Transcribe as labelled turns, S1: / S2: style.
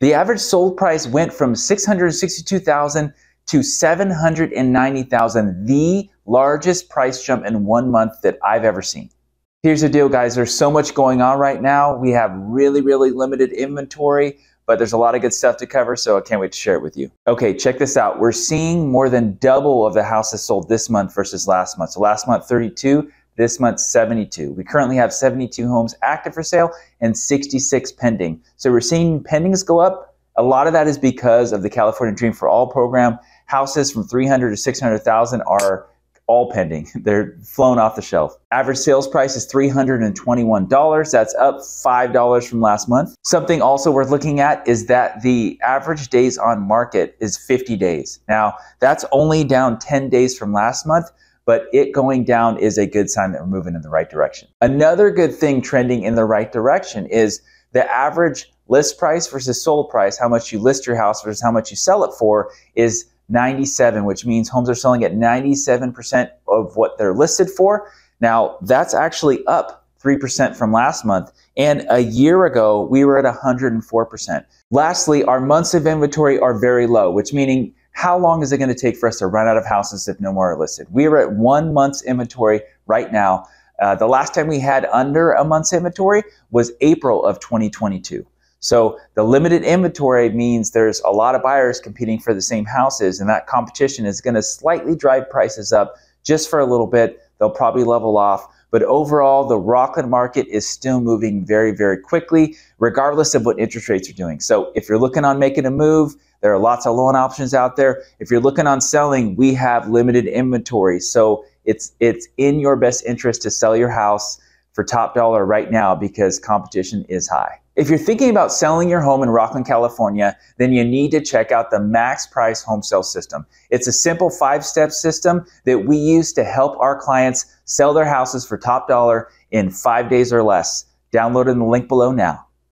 S1: The average sold price went from 662,000 to 790,000, the largest price jump in one month that I've ever seen. Here's the deal, guys. There's so much going on right now. We have really, really limited inventory, but there's a lot of good stuff to cover, so I can't wait to share it with you. Okay, check this out. We're seeing more than double of the houses sold this month versus last month. So last month, 32, this month 72. We currently have 72 homes active for sale and 66 pending. So we're seeing pendings go up. A lot of that is because of the California Dream for All program. Houses from 300 to 600,000 are all pending. They're flown off the shelf. Average sales price is $321. That's up $5 from last month. Something also worth looking at is that the average days on market is 50 days. Now, that's only down 10 days from last month, but it going down is a good sign that we're moving in the right direction. Another good thing trending in the right direction is the average list price versus sold price, how much you list your house versus how much you sell it for, is 97, which means homes are selling at 97% of what they're listed for. Now, that's actually up 3% from last month. And a year ago, we were at 104%. Lastly, our months of inventory are very low, which meaning how long is it going to take for us to run out of houses if no more are listed? We are at one month's inventory right now. Uh, the last time we had under a month's inventory was April of 2022. So the limited inventory means there's a lot of buyers competing for the same houses, and that competition is going to slightly drive prices up just for a little bit. They'll probably level off. But overall, the Rocklin market is still moving very, very quickly, regardless of what interest rates are doing. So if you're looking on making a move, there are lots of loan options out there. If you're looking on selling, we have limited inventory. So it's it's in your best interest to sell your house for top dollar right now because competition is high. If you're thinking about selling your home in Rocklin, California, then you need to check out the Max Price Home Sale System. It's a simple five step system that we use to help our clients sell their houses for top dollar in five days or less. Download in the link below now.